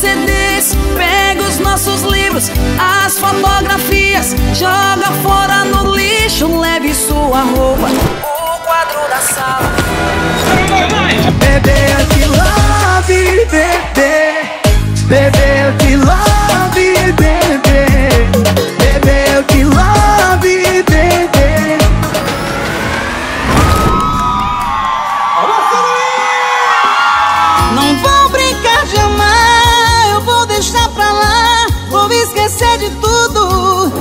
CDs, pega os nossos livros, as fotografias, joga fora no lixo, leve sua roupa, o quadro da sala. Bebê, eu te love, bebê. Bebê, eu te love, esquecer de tudo.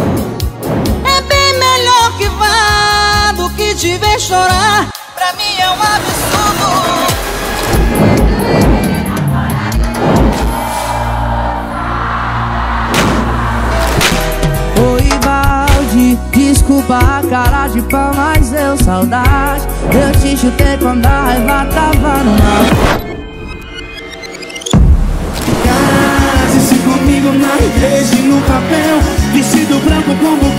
É bem melhor que vá do que te ver chorar, pra mim é um absurdo. Desculpa a cara de pau, mas eu saudade. Eu te chutei quando a raiva tava no mar. Vestido branco com buquê Diga assim